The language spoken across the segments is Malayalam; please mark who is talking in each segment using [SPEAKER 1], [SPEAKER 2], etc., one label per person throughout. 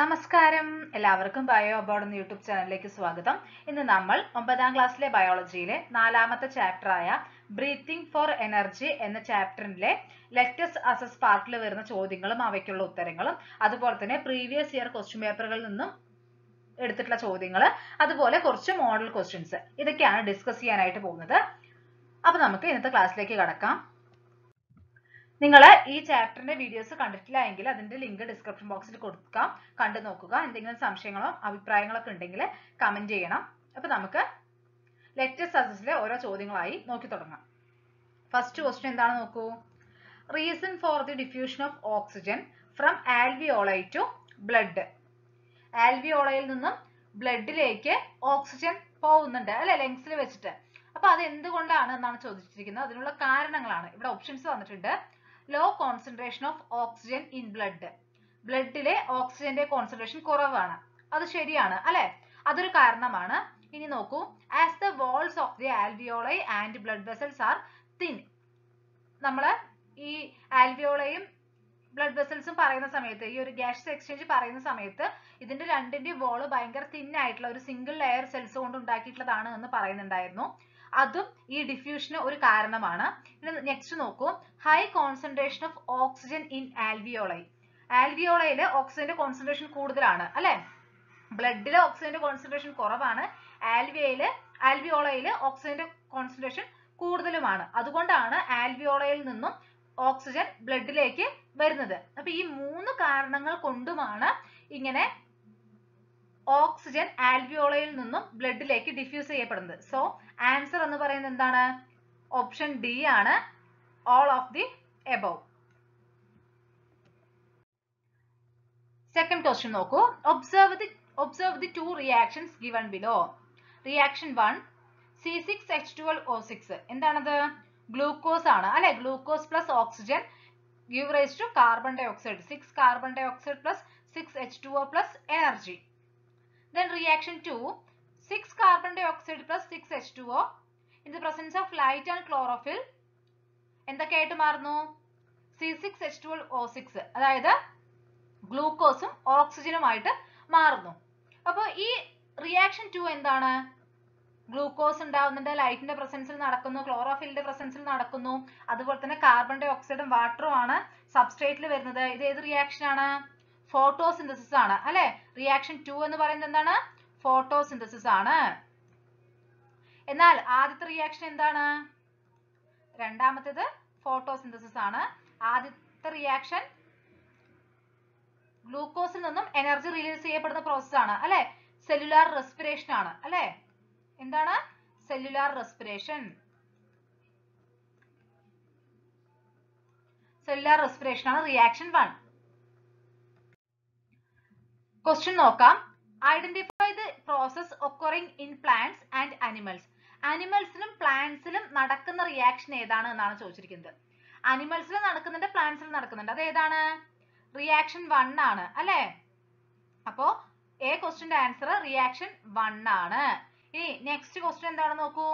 [SPEAKER 1] നമസ്കാരം. എല്ലാവർക്കും ബയോ അബോർഡ് എന്ന യൂട്യൂബ് ചാനലിലേക്ക് സ്വാഗതം. ഇന്ന് നമ്മൾ ഒമ്പതാം ക്ലാസ്സിലെ ബയോളജിയിലെ നാലാമത്തെ ചാപ്റ്ററായ ബ്രീത്തിങ് ഫോർ എനർജി എന്ന ചാപ്റ്ററിലെ ലെറ്റസ്റ്റ് അസസ് പാർട്ടിൽ വരുന്ന ചോദ്യങ്ങളും അവയ്ക്കുള്ള ഉത്തരങ്ങളും അതുപോലെ തന്നെ പ്രീവിയസ് ഇയർ ക്വസ്റ്റ്യൻ പേപ്പറുകളിൽ നിന്നും എടുത്തിട്ടുള്ള ചോദ്യങ്ങൾ അതുപോലെ കുറച്ച് മോഡൽ ക്വസ്റ്റ്യൻസ് ഇതൊക്കെയാണ് ഡിസ്കസ് ചെയ്യാനായിട്ട് പോകുന്നത്. അപ്പൊ നമുക്ക് ഇന്നത്തെ ക്ലാസ്സിലേക്ക് കടക്കാം. നിങ്ങൾ ഈ ചാപ്റ്ററിന്റെ വീഡിയോസ് കണ്ടിട്ടില്ല എങ്കിൽ അതിന്റെ ലിങ്ക് ഡിസ്ക്രിപ്ഷൻ ബോക്സിൽ കൊടുക്കാം. കണ്ടു നോക്കുക. എന്തെങ്കിലും സംശയങ്ങളോ അഭിപ്രായങ്ങളൊക്കെ ഉണ്ടെങ്കിൽ കമന്റ് ചെയ്യണം. അപ്പൊ നമുക്ക് ലെറ്റസ്റ്റ് സജസ്റ്റിലെ ഓരോ ചോദ്യങ്ങളായി നോക്കി തുടങ്ങാം. ഫസ്റ്റ് ക്വസ്റ്റ്യൻ എന്താണ് നോക്കൂ? Reason for the diffusion of oxygen from alveoli to blood ആൽവിയോളയിൽ നിന്നും ബ്ലഡിലേക്ക് ഓക്സിജൻ പോകുന്നുണ്ട് അല്ലെ? ലങ്സിൽ വെച്ചിട്ട്. അപ്പൊ അത് എന്തുകൊണ്ടാണ് എന്നാണ് ചോദിച്ചിരിക്കുന്നത്. അതിനുള്ള കാരണങ്ങളാണ്. ഇവിടെ ഓപ്ഷൻസ് തന്നിട്ടുണ്ട് low concentration of oxygen in blood ബ്ലഡിലെ ഓക്സിജന്റെ കോൺസെൻട്രേഷൻ കുറവാണ്. അത് ശരിയാണ് അല്ലെ? അതൊരു കാരണമാണ്. ഇനി നോക്കൂ. As the walls of the alveoli and blood vessels are thin നമ്മൾ ഈ ആൽവിയോളയും ബ്ലഡ് വെസൽസും പറയുന്ന സമയത്ത് ഈ ഒരു ഗ്യാസ് എക്സ്ചേഞ്ച് പറയുന്ന സമയത്ത് ഇതിന്റെ രണ്ടിന്റെ വോൾ ഭയങ്കര തിൻ ആയിട്ടുള്ള ഒരു സിംഗിൾ ലെയർ സെൽസ് കൊണ്ട് ഉണ്ടാക്കിയിട്ടുള്ളതാണ് എന്ന് പറയുന്നുണ്ടായിരുന്നു. അതും ഈ ഡിഫ്യൂഷന് ഒരു കാരണമാണ്. നെക്സ്റ്റ് നോക്കൂ. High concentration of oxygen in alveoli ആൽവിയോളയിൽ ഓക്സിജന്റെ കോൺസെൻട്രേഷൻ കൂടുതലാണ് അല്ലെ? ബ്ലഡിലെ ഓക്സിജന്റെ കോൺസെൻട്രേഷൻ കുറവാണ്. ആൽവിയയിൽ ആൽവിയോളയിൽ ഓക്സിജന്റെ കോൺസെൻട്രേഷൻ കൂടുതലുമാണ്. അതുകൊണ്ടാണ് ആൽവിയോളയിൽ നിന്നും ഓക്സിജൻ ബ്ലഡിലേക്ക് വരുന്നത്. അപ്പൊ ഈ മൂന്ന് കാരണങ്ങൾ കൊണ്ടുമാണ് ഇങ്ങനെ ഓക്സിജൻ ആൽവിയോളയിൽ നിന്നും ബ്ലഡിലേക്ക് ഡിഫ്യൂസ് ചെയ്യപ്പെടുന്നത്. സോ ആൻസർ എന്ന് പറയുന്നത് എന്താണ്? ഓപ്ഷൻ ഡി ആണ്. All of the above second question നോക്കൂ. Observe the observe the two reactions given below reaction one C six H twelve O six എന്താണത്? ഗ്ലൂക്കോസ് ആണ്. അല്ലെ? Glucose plus oxygen give rise to carbon dioxide six carbon dioxide plus six H two O plus energy then reaction 2, 6 carbon dioxide plus 6 H2O in the presence of light and chlorophyll. എന്തൊക്കെ ആയിട്ട് മാറുന്നു C six H twelve O six അതായത് ഗ്ലൂക്കോസും ഓക്സിജനുമായിട്ട് മാറുന്നു. അപ്പോൾ ഈ റിയാക്ഷൻ ടു എന്താണ്? ഗ്ലൂക്കോസ് ഉണ്ടാവുന്നുണ്ട് ലൈറ്റിന്റെ പ്രസൻസിൽ നടക്കുന്നു ക്ലോറോഫിലിന്റെ പ്രസൻസിൽ നടക്കുന്നു. അതുപോലെ തന്നെ കാർബൺ ഡൈ ഓക്സൈഡും വാട്ടറും ആണ് സബ്സ്ട്രേറ്റിൽ വരുന്നത്. ഇത് ഏത് റിയാക്ഷൻ ആണ്? ഫോട്ടോസിന്തസിസ് ആണ്. അല്ലെ? റിയാക്ഷൻ ടു എന്ന് പറയുന്നത് എന്താണ്? ഫോട്ടോസിന്തസിസ് ആണ് എന്നാൽ ആദ്യത്തെ റിയാക്ഷൻ എന്താണ്? രണ്ടാമത്തേത് ഫോട്ടോസിന്തസിസ് ആണ് ആദ്യത്തെ റിയാക്ഷൻ ഗ്ലൂക്കോസിൽ നിന്നും എനർജി റിലീസ് ചെയ്യപ്പെടുന്ന പ്രോസസ് ആണ് അല്ലെ? സെല്ലുലാർ റെസ്പിറേഷൻ ആണ് അല്ലെ? എന്താണ്? സെല്ലുലാർ റെസ്പിറേഷൻ സെല്ലുലാർ റെസ്പിറേഷൻ ആണ് റിയാക്ഷൻ വൺ ക്വസ്റ്റ്യൻ നോക്കാം. Identify the process occurring in plants and animals അനിമൽസിലും പ്ലാന്റ്സിലും നടക്കുന്ന റിയാക്ഷൻ ഏതാണ് എന്നാണ് ചോദിച്ചിരിക്കുന്നത്. അനിമൽസിലും നടക്കുന്നുണ്ട് പ്ലാന്റ്സിലും നടക്കുന്നുണ്ട്. അത് ഏതാണ്? റിയാക്ഷൻ വൺ ആണ് അല്ലേ? അപ്പോ എ ക്വസ്റ്റിന്റെ ആൻസർ റിയാക്ഷൻ വൺ ആണ്. ഇനി നെക്സ്റ്റ് ക്വസ്റ്റ്യൻ എന്താണ് നോക്കൂ.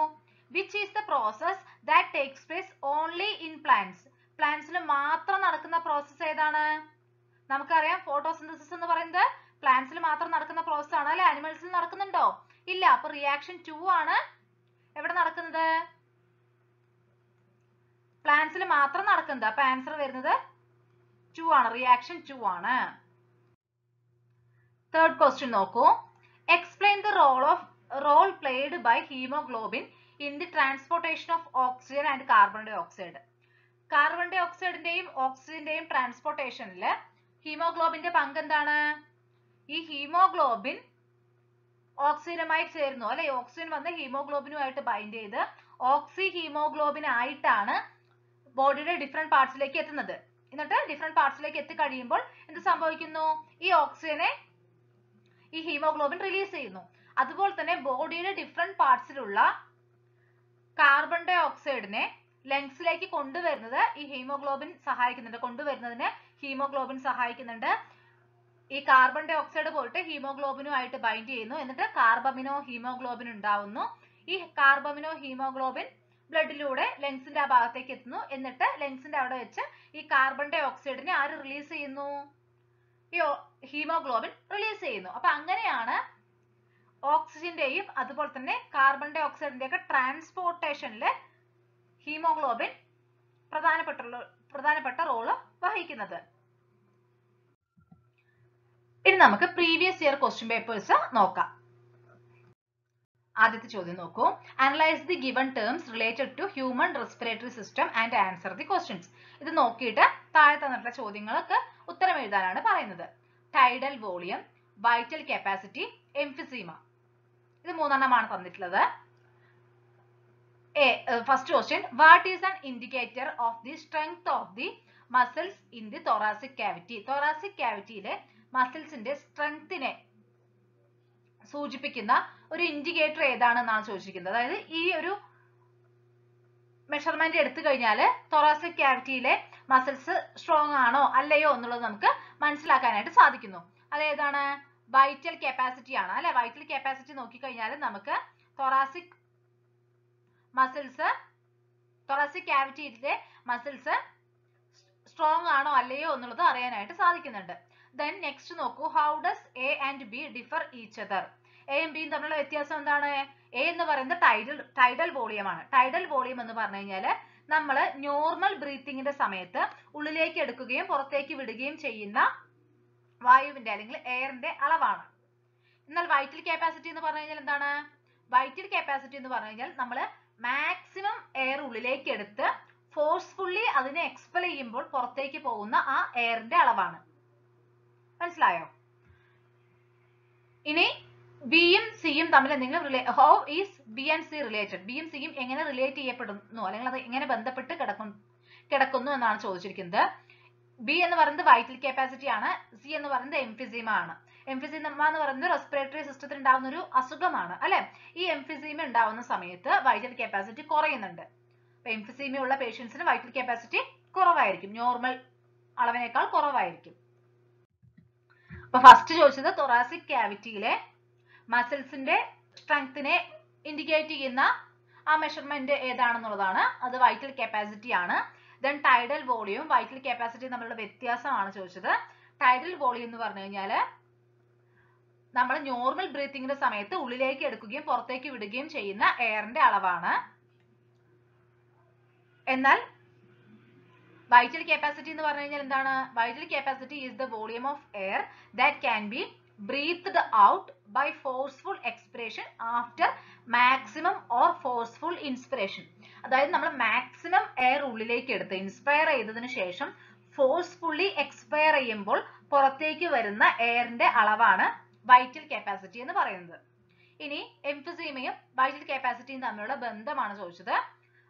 [SPEAKER 1] Which is the process that takes place only in plants പ്ലാന്റ്സിൽ മാത്രം നടക്കുന്ന പ്രോസസ് ഏതാണ്? നമുക്കറിയാം ഫോട്ടോസിന്തസിസ് എന്ന് പറയുന്നത് പ്ലാന്റ്സിൽ മാത്രം നടക്കുന്ന പ്രോസസ് ആണ്. അല്ലെ? അനിമൽസിൽ നടക്കുന്നുണ്ടോ? ഇല്ല. അപ്പൊ റിയാക്ഷൻ ടു ആണ്. എവിടെ നടക്കുന്നത്? പ്ലാന്റ്സിൽ മാത്രം നടക്കുന്നത്. അപ്പൊ ആൻസർ വരുന്നത് ടു ആണ്. റിയാക്ഷൻ ടു ആണ്. തേർഡ് ക്വസ്റ്റ്യൻ നോക്കൂ. Explain the role of role played by haemoglobin in the transportation of oxygen and carbon dioxide carbon dye ഓക്സൈഡിന്റെയും ഓക്സിജന്റെയും ട്രാൻസ്പോർട്ടേഷനിൽ ഹീമോഗ്ലോബിന്റെ പങ്ക് എന്താണ് ഈ ഹീമോഗ്ലോബിൻ ഓക്സിജനുമായി ചേരുന്നു. അല്ലെ? ഓക്സിജൻ വന്ന് ഹീമോഗ്ലോബിനുമായിട്ട് ബൈൻഡ് ചെയ്ത് ഓക്സി ഹീമോഗ്ലോബിൻ ആയിട്ടാണ് ബോഡിയുടെ ഡിഫറെന്റ് പാർട്സിലേക്ക് എത്തുന്നത്. എന്നിട്ട് ഡിഫറെന്റ് പാർട്സിലേക്ക് എത്തിക്കഴിയുമ്പോൾ എന്ത് സംഭവിക്കുന്നു? ഈ ഓക്സിജനെ ഈ ഹീമോഗ്ലോബിൻ റിലീസ് ചെയ്യുന്നു. അതുപോലെ തന്നെ ബോഡിയുടെ ഡിഫറെന്റ് പാർട്സിലുള്ള കാർബൺ ഡൈ ഓക്സൈഡിനെ ലങ്സിലേക്ക് കൊണ്ടുവരുന്നത് ഈ ഹീമോഗ്ലോബിൻ സഹായിക്കുന്നുണ്ട്. കൊണ്ടുവരുന്നതിന് ഹീമോഗ്ലോബിൻ സഹായിക്കുന്നുണ്ട്. ഈ കാർബൺ ഡൈ ഓക്സൈഡ് പോയിട്ട് ഹീമോഗ്ലോബിനുമായിട്ട് ബൈൻഡ് ചെയ്യുന്നു. എന്നിട്ട് കാർബമിനോ ഹീമോഗ്ലോബിൻ ഉണ്ടാവുന്നു. ഈ കാർബമിനോ ഹീമോഗ്ലോബിൻ ബ്ലഡിലൂടെ ലങ്സിന്റെ ആ ഭാഗത്തേക്ക് എത്തുന്നു. എന്നിട്ട് ലങ്സിന്റെ അവിടെ വെച്ച് ഈ കാർബൺ ഡൈ ഓക്സൈഡിനെ ആര് റിലീസ് ചെയ്യുന്നു? ഈ ഹീമോഗ്ലോബിൻ റിലീസ് ചെയ്യുന്നു. അപ്പൊ അങ്ങനെയാണ് ഓക്സിജന്റെയും അതുപോലെ തന്നെ കാർബൺ ഡൈ ഓക്സൈഡിന്റെ ഒക്കെ ട്രാൻസ്പോർട്ടേഷനിൽ ഹീമോഗ്ലോബിൻ പ്രധാനപ്പെട്ട പ്രധാനപ്പെട്ട റോൾ വഹിക്കുന്നത്. ഇനി നമുക്ക് പ്രീവിയസ് ഇയർ ക്വസ്റ്റ്യൻ പേപ്പേഴ്സ് നോക്കാം. ആദ്യത്തെ ചോദ്യം നോക്കൂ. Analyse the given terms related to human respiratory system and answer the questions ഇത് നോക്കിയിട്ട് താഴെ തന്നിട്ടുള്ള ചോദ്യങ്ങൾക്ക് ഉത്തരം എഴുതാനാണ് പറയുന്നത്. Tidal volume vital capacity emphysema ഇത് മൂന്നെണ്ണമാണ് തന്നിട്ടുള്ളത്. A first question what is an indicator of the strength of the muscles in the thoracic cavity thoracic ക്യാവിറ്റിയിലെ മസിൽസിന്റെ സ്ട്രെങ്തിനെ സൂചിപ്പിക്കുന്ന ഒരു ഇൻഡിക്കേറ്റർ ഏതാണെന്നാണ് ചോദിച്ചിരിക്കുന്നത്. അതായത് ഈ ഒരു മെഷർമെന്റ് എടുത്തു കഴിഞ്ഞാൽ തൊറാസിക് ക്യാവിറ്റിയിലെ മസിൽസ് സ്ട്രോങ് ആണോ അല്ലയോ എന്നുള്ളത് നമുക്ക് മനസ്സിലാക്കാനായിട്ട് സാധിക്കുന്നു. അതേതാണ് വൈറ്റൽ കപ്പാസിറ്റി ആണ്. അല്ലെ? വൈറ്റൽ കപ്പാസിറ്റി നോക്കിക്കഴിഞ്ഞാൽ നമുക്ക് തൊറാസിക് മസിൽസ് തൊറാസിക് ക്യാവിറ്റിയിലെ മസിൽസ് സ്ട്രോങ് ആണോ അല്ലയോ എന്നുള്ളത് അറിയാനായിട്ട് സാധിക്കുന്നുണ്ട്. ദെൻ നെക്സ്റ്റ് നോക്കൂ how does A and B differ each other എയും ബിയും തമ്മിലുള്ള വ്യത്യാസം എന്താണ്? എ എന്ന് പറയുന്നത് ടൈഡൽ ടൈഡൽ വോളിയം ആണ്. ടൈഡൽ വോളിയം എന്ന് പറഞ്ഞു കഴിഞ്ഞാൽ നമ്മൾ നോർമൽ ബ്രീത്തിങ്ങിന്റെ സമയത്ത് ഉള്ളിലേക്ക് എടുക്കുകയും പുറത്തേക്ക് വിടുകയും ചെയ്യുന്ന വായുവിന്റെ അല്ലെങ്കിൽ എയറിന്റെ അളവാണ്. എന്നാൽ വൈറ്റൽ കപ്പാസിറ്റി എന്ന് പറഞ്ഞു കഴിഞ്ഞാൽ എന്താണ്? വൈറ്റൽ കപ്പാസിറ്റി എന്ന് പറഞ്ഞു കഴിഞ്ഞാൽ നമ്മൾ മാക്സിമം എയർ ഉള്ളിലേക്ക് എടുത്ത് ഫോഴ്സ്ഫുള്ളി അതിനെ എക്സ്പെൽ ചെയ്യുമ്പോൾ പുറത്തേക്ക് പോകുന്ന ആ എയറിന്റെ അളവാണ്. മനസ്സിലായോ? ഇനി ബി ബിയും സിയും തമ്മിൽ എന്തെങ്കിലും how is B and C related B ബിയും സിയും എങ്ങനെ റിലേറ്റ് ചെയ്യപ്പെടുന്നു? അല്ലെങ്കിൽ അത് എങ്ങനെ ബന്ധപ്പെട്ട് കിടക്കുന്നു കിടക്കുന്നു എന്നാണ് ചോദിച്ചിരിക്കുന്നത്. ബി എന്ന് പറയുന്നത് വൈറ്റൽ കപ്പാസിറ്റി ആണ്. സി എന്ന് പറയുന്നത് എംഫിസീമ ആണ്. എംഫിസീമ എന്ന് പറയുന്നത് റെസ്പിറേറ്ററി സിസ്റ്റത്തിൽ ഉണ്ടാകുന്ന ഒരു അസുഖമാണ് അല്ലെ? ഈ എംഫിസീമ ഉണ്ടാവുന്ന സമയത്ത് വൈറ്റൽ കപ്പാസിറ്റി കുറയുന്നുണ്ട്. അപ്പൊ എംഫിസീമ ഉള്ള പേഷ്യൻസിന് വൈറ്റൽ കപ്പാസിറ്റി കുറവായിരിക്കും. നോർമൽ അളവിനേക്കാൾ കുറവായിരിക്കും. അപ്പൊ ഫസ്റ്റ് ചോദിച്ചത് തൊറാസിക് ക്യാവിറ്റിയിലെ മസിൽസിന്റെ സ്ട്രെങ്ത്തിനെ ഇൻഡിക്കേറ്റ് ചെയ്യുന്ന ആ മെഷർമെന്റ് ഏതാണെന്നുള്ളതാണ്. അത് വൈറ്റൽ കപ്പാസിറ്റി ആണ്. Then tidal volume vital capacity തമ്മിലുള്ള വ്യത്യാസമാണ് ചോദിച്ചത്. ടൈഡൽ വോളിയം എന്ന് പറഞ്ഞു കഴിഞ്ഞാൽ നമ്മൾ നോർമൽ ബ്രീത്തിങ്ങിന്റെ സമയത്ത് ഉള്ളിലേക്ക് എടുക്കുകയും പുറത്തേക്ക് വിടുകയും ചെയ്യുന്ന എയറിന്റെ അളവാണ്. എന്നാൽ വൈറ്റൽ കപ്പാസിറ്റി എന്ന് പറഞ്ഞു കഴിഞ്ഞാൽ എന്താണ്? Vital capacity is the volume of air that can be breathed out by forceful expiration after maximum or forceful inspiration അതായത് നമ്മൾ മാക്സിമം എയർ ഉള്ളിലേക്ക് എടുത്ത് ഇൻസ്പയർ ചെയ്തതിന് ശേഷം ഫോഴ്സ്ഫുള്ളി എക്സ്പയർ ചെയ്യുമ്പോൾ പുറത്തേക്ക് വരുന്ന എയറിന്റെ അളവാണ് വൈറ്റൽ കപ്പാസിറ്റി എന്ന് പറയുന്നത്. ഇനി എംഫിസീമയും വൈറ്റൽ കപ്പാസിറ്റിയും തമ്മിലുള്ള ബന്ധമാണ് ചോദിച്ചത്.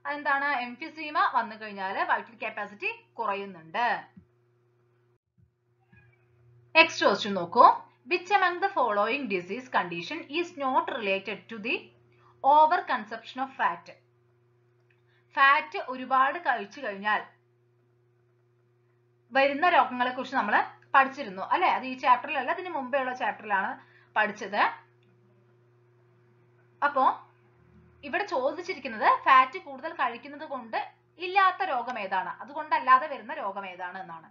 [SPEAKER 1] അതെന്താണ്? എംഫിസീമ വന്നു കഴിഞ്ഞാൽ വൈറ്റൽ കപ്പാസിറ്റി കുറയുന്നുണ്ട്. നെക്സ്റ്റ് ക്വസ്റ്റ്യൻ നോക്കൂ. Which among the following disease condition is not related to the over consumption of fat fat ഒരുപാട് കഴിച്ചു കഴിഞ്ഞാൽ വരുന്ന രോഗങ്ങളെ കുറിച്ച് നമ്മൾ പഠിച്ചിരുന്നു അല്ലെ? അത് ഈ ചാപ്റ്ററിലല്ല അതിന് മുമ്പേ ഉള്ള ചാപ്റ്ററിലാണ് പഠിച്ചത്. അപ്പോ ഇവിടെ ചോദിച്ചിരിക്കുന്നത് ഫാറ്റ് കൂടുതൽ കഴിക്കുന്നത് കൊണ്ട് ഇല്ലാത്ത രോഗം ഏതാണ്? അതുകൊണ്ടല്ലാതെ വരുന്ന രോഗം ഏതാണ് എന്നാണ്.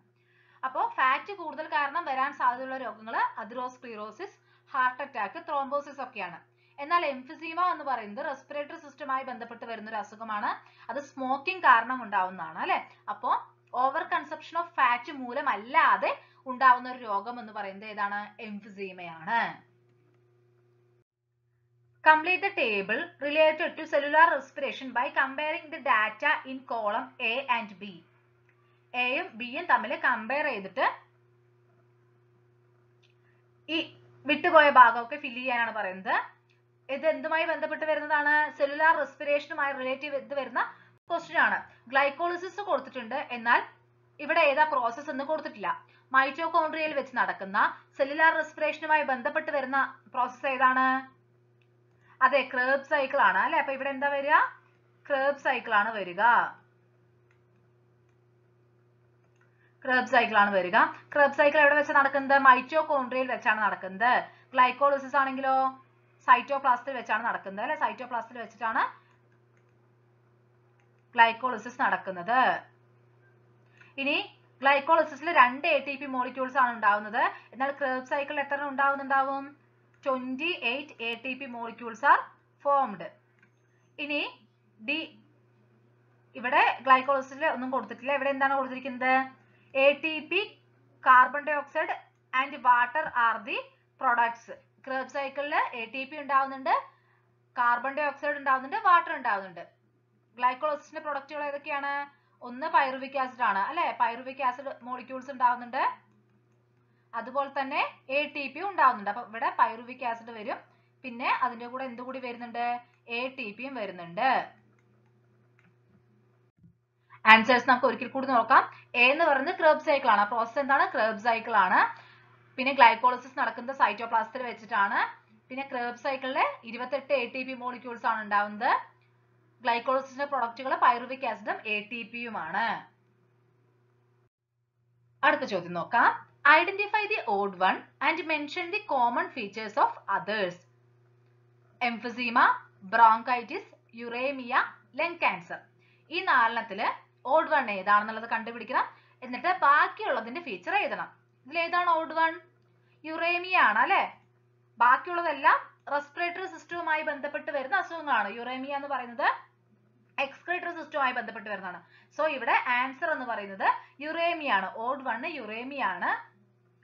[SPEAKER 1] അപ്പോൾ ഫാറ്റ് കൂടുതൽ കാരണം വരാൻ സാധ്യതയുള്ള രോഗങ്ങൾ അതിറോസ്ക്ലീറോസിസ് ഹാർട്ട് അറ്റാക്ക് ത്രോംബോസിസ് ഒക്കെയാണ്. എന്നാൽ എംഫിസീമ എന്ന് പറയുന്നത് റെസ്പിറേറ്ററി സിസ്റ്റമായി ബന്ധപ്പെട്ട് വരുന്ന ഒരു അസുഖമാണ്. അത് സ്മോക്കിംഗ് കാരണം ഉണ്ടാവുന്നതാണ് അല്ലെ? അപ്പോ ഓവർ കൺസപ്ഷൻ ഓഫ് ഫാറ്റ് മൂലമല്ലാതെ ഉണ്ടാവുന്ന ഒരു രോഗം എന്ന് പറയുന്നത് ഏതാണ്? എംഫിസീമയാണ് Complete the table related to cellular respiration by comparing the data in column A and B. എയും ബിയും തമ്മിൽ കമ്പയർ ചെയ്തിട്ട് ഈ വിട്ടുപോയ ഭാഗമൊക്കെ ഫില്ല് ചെയ്യാനാണ് പറയുന്നത്. ഇത് എന്തുമായി ബന്ധപ്പെട്ട് വരുന്നതാണ്? സെല്ലുലാർ റെസ്പിറേഷനുമായി റിലേറ്റ് ചെയ്ത് വരുന്ന ക്വസ്റ്റ്യൻ ആണ്. ഗ്ലൈക്കോളിസിസ് കൊടുത്തിട്ടുണ്ട്. എന്നാൽ ഇവിടെ ഏതാ പ്രോസസ്സ് എന്ന് കൊടുത്തിട്ടില്ല. മൈറ്റോകോൺട്രിയയിൽ വെച്ച് നടക്കുന്ന സെല്ലുലാർ റെസ്പിറേഷനുമായി ബന്ധപ്പെട്ട് വരുന്ന പ്രോസസ്സ് ഏതാണ്? അതെ ക്രേബ് സൈക്കിൾ ആണ്. അല്ലെ? അപ്പൊ ഇവിടെ എന്താ വരിക? ക്രേബ് സൈക്കിൾ ആണ് വരിക. ക്രേബ് സൈക്കിൾ ആണ് വരിക. ക്രേബ് സൈക്കിൾ എവിടെ വെച്ച് നടക്കുന്നത്? മൈറ്റോകോൺഡ്രിയയിൽ വെച്ചാണ് നടക്കുന്നത്. ഗ്ലൈക്കോളിസിസ് ആണെങ്കിലോ? സൈറ്റോപ്ലാസ്റ്റിൽ വെച്ചാണ് നടക്കുന്നത്. അല്ലെ? സൈറ്റോപ്ലാസ്റ്റിൽ വെച്ചിട്ടാണ് ഗ്ലൈക്കോളിസിസ് നടക്കുന്നത്. ഇനി ഗ്ലൈക്കോളിസിസിൽ രണ്ട് എ ടി പി മോളിക്യൂൾസ് ആണ് ഉണ്ടാവുന്നത്. എന്നാൽ ക്രേബ് സൈക്കിളിൽ എത്ര ഉണ്ടാവുന്നുണ്ടാവും? Twenty ATP molecules are formed. ഇനി ഡി ഇവിടെ ഗ്ലൈക്കോളിസിൽ ഒന്നും കൊടുത്തിട്ടില്ല. ഇവിടെ എന്താണ് കൊടുത്തിരിക്കുന്നത്? A T P carbon dioxide and water are the products Krebs സൈക്കിളിൽ എ ടി പി ഉണ്ടാവുന്നുണ്ട് കാർബൺ ഡൈ ഓക്സൈഡ് ഉണ്ടാവുന്നുണ്ട് വാട്ടർ ഉണ്ടാവുന്നുണ്ട്. ഗ്ലൈക്കോളിസിന്റെ പ്രൊഡക്റ്റുകൾ ഏതൊക്കെയാണ്? ഒന്ന് പൈറുവിക് ആസിഡ് ആണ് അല്ലെ? പൈറുവിക് ആസിഡ് മോളിക്യൂൾസ് ഉണ്ടാവുന്നുണ്ട്. അതുപോലെ തന്നെ എ ടി പി ഉണ്ടാവുന്നുണ്ട്. അപ്പൊ ഇവിടെ പൈറുവിക് ആസിഡ് വരും. പിന്നെ അതിന്റെ കൂടെ എന്തുകൂടി വരുന്നുണ്ട്? എ ടി പിയും വരുന്നുണ്ട്. ആൻസേഴ്സ് നമുക്ക് ഒരിക്കൽ കൂടി നോക്കാം. എ എന്ന് പറയുന്നത് ക്രേബ് സൈക്കിൾ ആണ്. പ്രോസസ് എന്താണ്? ക്രേബ് സൈക്കിൾ ആണ്. പിന്നെ ഗ്ലൈക്കോളിസിസ് നടക്കുന്നത് സൈറ്റോപ്ലാസ്റ്റിൽ വെച്ചിട്ടാണ്. പിന്നെ ക്രേബ് സൈക്കിളിലെ ഇരുപത്തെട്ട് എ ടി പി മോളിക്യൂൾസ് ആണ് ഉണ്ടാവുന്നത്. ഗ്ലൈക്കോളിസിന്റെ പ്രൊഡക്റ്റുകൾ പൈറുവിക് ആസിഡും എ ടി പിയുമാണ് അടുത്ത ചോദ്യം നോക്കാം. Identify the odd one and mention the common features of others emphysema bronchitis uraemia lung cancer ഈ നാലെണ്ണത്തിൽ ഓഡ് വൺ ഏതാണെന്നുള്ളത് കണ്ടുപിടിക്കണം. എന്നിട്ട് ബാക്കിയുള്ളതിന്റെ ഫീച്ചർ എഴുതണം. ഇതിൽ ഏതാണ് ഓഡ് വൺ യുറേമിയ ആണ് അല്ലെ? ബാക്കിയുള്ളതെല്ലാം റെസ്പിറേറ്ററി സിസ്റ്റവുമായി ബന്ധപ്പെട്ട് വരുന്ന അസുഖങ്ങളാണ്. യുറേമിയ എന്ന് പറയുന്നത് എക്സ്ക്രീറ്ററി സിസ്റ്റവുമായി ബന്ധപ്പെട്ട് വരുന്നതാണ്. സോ ഇവിടെ ആൻസർ എന്ന് പറയുന്നത് യുറേമിയ ആണ്. ഓഡ് വണ് യുറേമിയ ആണ്.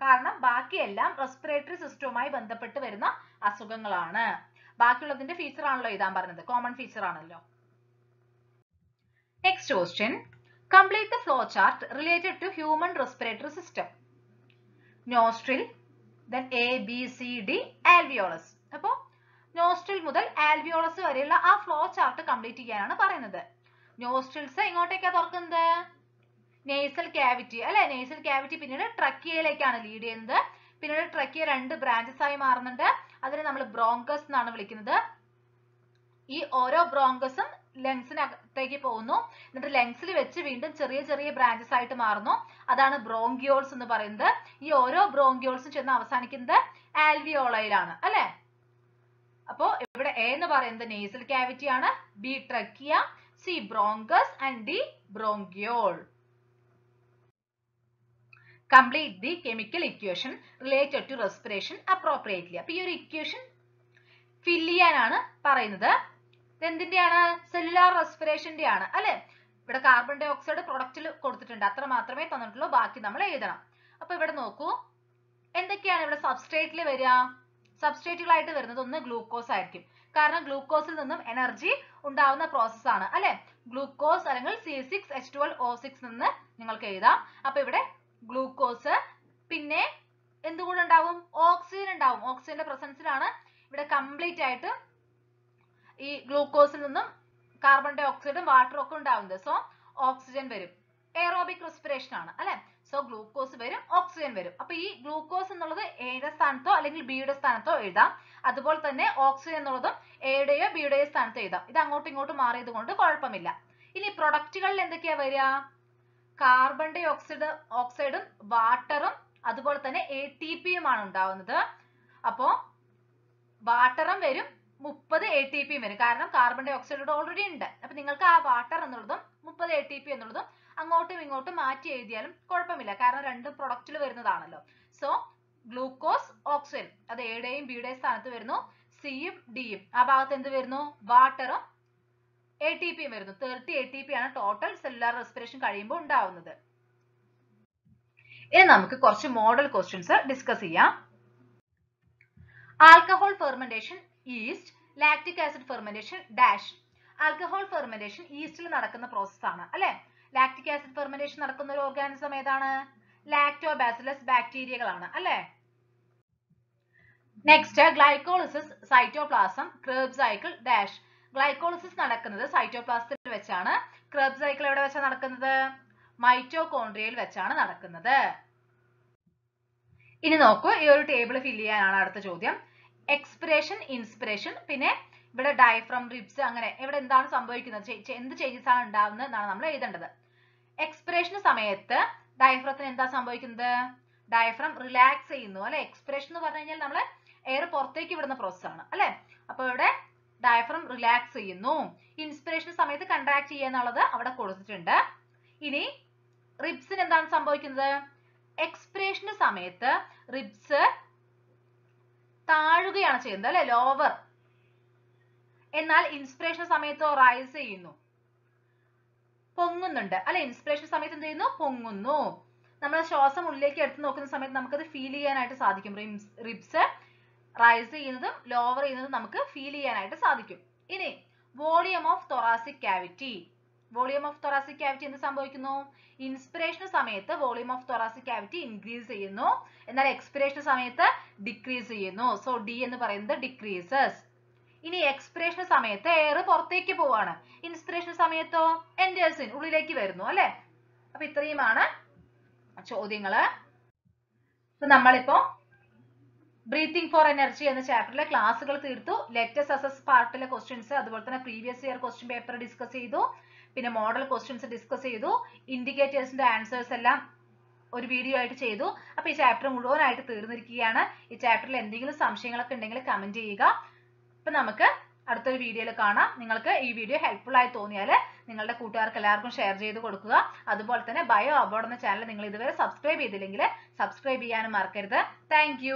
[SPEAKER 1] കാരണം ബാക്കിയെല്ലാം റെസ്പിറേറ്ററി സിസ്റ്റവുമായി ബന്ധപ്പെട്ട് വരുന്ന അസുഖങ്ങളാണ്. ബാക്കിയുള്ളതിന്റെ ഫീച്ചർ ആണല്ലോ എഴുതാൻ പറഞ്ഞത്. കോമൺ ഫീച്ചർ ആണല്ലോ. Next question complete the flow chart related to human respiratory system nostril then A B C D alveolus അപ്പോ നോസ്ട്രിൽ മുതൽ ആൽവിയോളസ് വരെയുള്ള ആ ഫ്ലോ ചാർട്ട് കംപ്ലീറ്റ് ചെയ്യാനാണ് പറയുന്നത്. നോസ്ട്രിൽസ് എങ്ങോട്ടേക്കാ തുറക്കുന്നത്? നേസൽ ക്യാവിറ്റി അല്ലെ? നേസൽ ക്യാവിറ്റി പിന്നീട് ട്രക്കിയയിലേക്കാണ് ലീഡ് ചെയ്യുന്നത്. പിന്നീട് ട്രക്കിയ രണ്ട് ബ്രാഞ്ചസ് ആയി മാറുന്നുണ്ട്. അതിനെ നമ്മൾ ബ്രോങ്കസ് എന്നാണ് വിളിക്കുന്നത്. ഈ ഓരോ ബ്രോങ്കസും ലങ്സിനകത്തേക്ക് പോകുന്നു. എന്നിട്ട് ലങ്സിൽ വെച്ച് വീണ്ടും ചെറിയ ചെറിയ ബ്രാഞ്ചസ് ആയിട്ട് മാറുന്നു. അതാണ് ബ്രോങ്കിയോൾസ് എന്ന് പറയുന്നത്. ഈ ഓരോ ബ്രോങ്കിയോൾസും ചെന്ന് അവസാനിക്കുന്നത് ആൽവിയോളയിലാണ് അല്ലെ? അപ്പോ ഇവിടെ എ എന്ന് പറയുന്നത് നേസൽ ക്യാവിറ്റി ആണ് B trachea C bronchus and D bronchiole complete the chemical equation related to respiration appropriately അപ്പൊ ഈ ഒരു ഇക്വേഷൻ ഫിൽ ചെയ്യാനാണ് പറയുന്നത്. എന്തിന്റെയാണ് സെല്ലുലാർ റെസ്പിറേഷന്റെ ആണ് അല്ലെ? ഇവിടെ കാർബൺ ഡൈ ഓക്സൈഡ് പ്രൊഡക്റ്റിൽ കൊടുത്തിട്ടുണ്ട്. അത്ര മാത്രമേ തന്നിട്ടുള്ളൂ ബാക്കി നമ്മൾ എഴുതണം. അപ്പൊ ഇവിടെ നോക്കൂ. എന്തൊക്കെയാണ് ഇവിടെ സബ്സ്ട്രേറ്റിൽ വരിക? സബ്സ്ട്രേറ്റുകളായിട്ട് വരുന്നത് ഒന്ന് ഗ്ലൂക്കോസ് ആയിരിക്കും. കാരണം ഗ്ലൂക്കോസിൽ നിന്നും എനർജി ഉണ്ടാവുന്ന പ്രോസസ് ആണ് അല്ലെ? ഗ്ലൂക്കോസ് അല്ലെങ്കിൽ C six H twelve O six നിന്ന് നിങ്ങൾക്ക് എഴുതാം. അപ്പൊ ഇവിടെ ഗ്ലൂക്കോസ് പിന്നെ എന്തുകൂടെ ഉണ്ടാവും? ഓക്സിജൻ ഉണ്ടാവും. ഓക്സിജന്റെ പ്രസൻസിലാണ് ഇവിടെ കംപ്ലീറ്റ് ആയിട്ട് ഈ ഗ്ലൂക്കോസിൽ നിന്നും കാർബൺ ഡൈ ഓക്സൈഡും വാട്ടറും ഒക്കെ ഉണ്ടാവുന്നത്. സോ ഓക്സിജൻ വരും. എയറോബിക് റെസ്പിറേഷൻ ആണ് അല്ലെ? സോ ഗ്ലൂക്കോസ് വരും ഓക്സിജൻ വരും. അപ്പൊ ഈ ഗ്ലൂക്കോസ് എന്നുള്ളത് എയുടെ സ്ഥാനത്തോ അല്ലെങ്കിൽ ബിയുടെ സ്ഥാനത്തോ എഴുതാം. അതുപോലെ തന്നെ ഓക്സിജൻ എന്നുള്ളതും എയുടെയോ ബിയുടെയോ സ്ഥാനത്തോ എഴുതാം. ഇത് അങ്ങോട്ടും ഇങ്ങോട്ടും മാറിയത് കൊണ്ട് കുഴപ്പമില്ല. ഇനി പ്രൊഡക്റ്റുകളിൽ എന്തൊക്കെയാ വരിക? കാർബൺ ഡൈ ഓക്സൈഡ് ഓക്സൈഡും വാട്ടറും അതുപോലെ തന്നെ എ ടി പിയുമാണ് ഉണ്ടാവുന്നത്. അപ്പോ വാട്ടറും വരും മുപ്പത് എ ടി പിയും വരും. കാരണം കാർബൺ ഡൈ ഓക്സൈഡ് ഓൾറെഡി ഉണ്ട്. അപ്പൊ നിങ്ങൾക്ക് ആ വാട്ടർ എന്നുള്ളതും മുപ്പത് എ ടി പി എന്നുള്ളതും അങ്ങോട്ടും ഇങ്ങോട്ടും മാറ്റി എഴുതിയാലും കുഴപ്പമില്ല. കാരണം രണ്ട് പ്രൊഡക്റ്റിൽ വരുന്നതാണല്ലോ. സോ ഗ്ലൂക്കോസ് ഓക്സിജൻ അത് എയുടെയും ബിയുടെയും സ്ഥാനത്ത് വരുന്നു. സിയും ഡിയും ആ ഭാഗത്ത് എന്ത് വരുന്നു? വാട്ടറും ടി പിയും വരുന്നു. തേർട്ടി പി ആണ് ടോട്ടൽ സെല്ലുലാർ റെസ്പിറേഷൻ കഴിയുമ്പോൾ ഉണ്ടാവുന്നത്. ഇനി നമുക്ക് കുറച്ച് മോഡൽ ക്വസ്റ്റ്യൻസ് ഡിസ്കസ് ചെയ്യാം. Alcohol fermentation yeast lactic acid fermentation dash alcohol fermentation ഈസ്റ്റിൽ നടക്കുന്ന പ്രോസസ് ആണ് അല്ലെ? ലാക്റ്റിക് ആസിഡ് ഫെർമെന്റേഷൻ നടക്കുന്ന ഒരു ഓർഗാനിസം ഏതാണ്? ലാക്ടോബാസിലസ് ബാക്ടീരിയകളാണ് അല്ലെ? Next glycolysis cytoplasm Krebs cycle dash glycolysis നടക്കുന്നത് സൈറ്റോപ്ലാസ്റ്റിൽ വെച്ചാണ്. ക്രബ് സൈക്കിൾ എവിടെ വെച്ചാണ് നടക്കുന്നത്? മൈറ്റോകോൺട്രിയയിൽ വെച്ചാണ് നടക്കുന്നത്. ഇനി നോക്കൂ ഈ ഒരു ടേബിൾ ഫില്ല് ചെയ്യാനാണ് അടുത്ത ചോദ്യം. എക്സ്പിറേഷൻ ഇൻസ്പിറേഷൻ പിന്നെ ഇവിടെ ഡയഫ്രം റിബ്സ് അങ്ങനെ ഇവിടെ എന്താണ് സംഭവിക്കുന്നത്? എന്ത് ചേഞ്ചസ് ആണ് ഉണ്ടാവുന്നത് എന്നാണ് നമ്മൾ എഴുതേണ്ടത്. എക്സ്പിറേഷൻ സമയത്ത് ഡയഫ്രത്തിന് എന്താ സംഭവിക്കുന്നത്? ഡയഫ്രം റിലാക്സ് ചെയ്യുന്നു. അല്ലെ? എക്സ്പിറേഷൻ എന്ന് പറഞ്ഞു കഴിഞ്ഞാൽ നമ്മൾ എയർ പുറത്തേക്ക് വിടുന്ന പ്രോസസ്സാണ് അല്ലെ? അപ്പൊ ഇവിടെ ഡയഫ്രം റിലാക്സ് ചെയ്യുന്നു. ഇൻസ്പിറേഷൻ സമയത്ത് കൺട്രാക്ട് ചെയ്യുക എന്നുള്ളത് അവിടെ കൊടുത്തിട്ടുണ്ട്. ഇനി റിബ്സിന് എന്താണ് സംഭവിക്കുന്നത്? എക്സ്പിരേഷന്റെ സമയത്ത് റിബ്സ് താഴുകയാണ് ചെയ്യുന്നത് അല്ലെ? ലോവർ എന്നാൽ ഇൻസ്പിറേഷൻ സമയത്തോ റൈസ് ചെയ്യുന്നു. പൊങ്ങുന്നുണ്ട്. അല്ലെ? ഇൻസ്പിറേഷൻ സമയത്ത് എന്ത് ചെയ്യുന്നു? പൊങ്ങുന്നു. നമ്മൾ ശ്വാസം ഉള്ളിലേക്ക് എടുത്ത് നോക്കുന്ന സമയത്ത് നമുക്കത് ഫീൽ ചെയ്യാനായിട്ട് സാധിക്കും. റിബ്സ് റൈസ് ചെയ്യുന്നതും ലോവർ ചെയ്യുന്നതും നമുക്ക് ഫീൽ ചെയ്യാനായിട്ട് സാധിക്കും. ഇനി volume of thoracic cavity volume of thoracic cavity എന്ത് സംഭവിക്കുന്നു? ഇൻസ്പിറേഷൻ സമയത്ത് volume of thoracic cavity increase ചെയ്യുന്നു. എന്നാൽ എക്സ്പിറേഷൻ സമയത്ത് ഡിക്രീസ് ചെയ്യുന്നു. സോ ഡി എന്ന് പറയുന്നത് ഡിക്രീസസ് ഇനി എക്സ്പിറേഷൻ സമയത്ത് എയർ പുറത്തേക്ക് പോവാണ്. ഇൻസ്പിറേഷൻ സമയത്തോ? എൻഡേഴ്സിൻ ഉള്ളിലേക്ക് വരുന്നു അല്ലെ? അപ്പൊ ഇത്രയുമാണ് ചോദ്യങ്ങൾ. നമ്മളിപ്പോ ബ്രീത്തിങ് ഫോർ എനർജി എന്ന ചാപ്റ്ററിലെ ക്ലാസ്സുകൾ തീർത്തു. ലെറ്റസ് അസസ് പാർട്ടിലെ ക്വസ്റ്റ്യൻസ് അതുപോലെ തന്നെ previous year question paper discuss ചെയ്തു. പിന്നെ മോഡൽ ക്വസ്റ്റ്യൻസ് ഡിസ്കസ് ചെയ്തു. ഇൻഡിക്കേറ്റേഴ്സിന്റെ ആൻസേഴ്സ് എല്ലാം ഒരു വീഡിയോ ആയിട്ട് ചെയ്തു. അപ്പൊ ഈ ചാപ്റ്റർ മുഴുവനായിട്ട് തീർന്നിരിക്കുകയാണ്. ഈ ചാപ്റ്ററിൽ എന്തെങ്കിലും സംശയങ്ങളൊക്കെ ഉണ്ടെങ്കിൽ കമന്റ് ചെയ്യുക. അപ്പൊ നമുക്ക് അടുത്തൊരു വീഡിയോയിൽ കാണാം. നിങ്ങൾക്ക് ഈ വീഡിയോ ഹെൽപ്ഫുൾ ആയി തോന്നിയാൽ നിങ്ങളുടെ കൂട്ടുകാർക്ക് എല്ലാവർക്കും ഷെയർ ചെയ്ത് കൊടുക്കുക. അതുപോലെ തന്നെ ബയോ അബോർഡ് എന്ന ചാനൽ നിങ്ങൾ ഇതുവരെ സബ്സ്ക്രൈബ് ചെയ്തില്ലെങ്കിൽ സബ്സ്ക്രൈബ് ചെയ്യാനും മറക്കരുത്. താങ്ക്